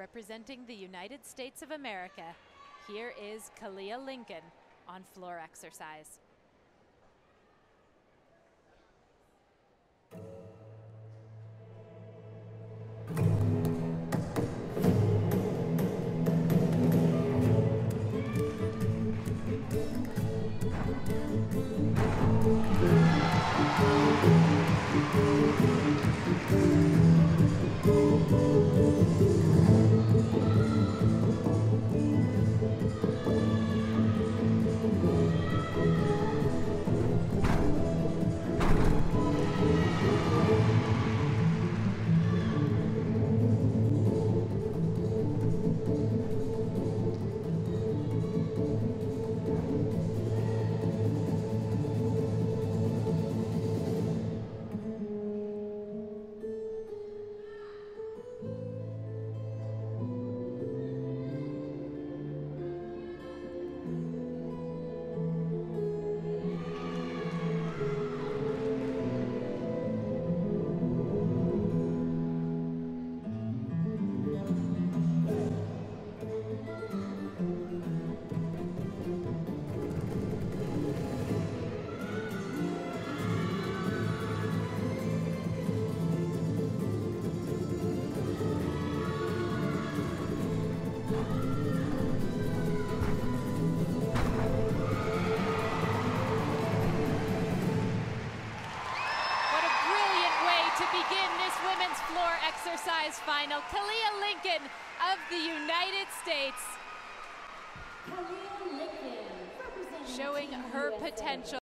representing the United States of America, here is Kaliya Lincoln on floor exercise. Women's floor exercise final. Kaliya Lincoln of the United States Kaliya Lincoln, representing showing her potential.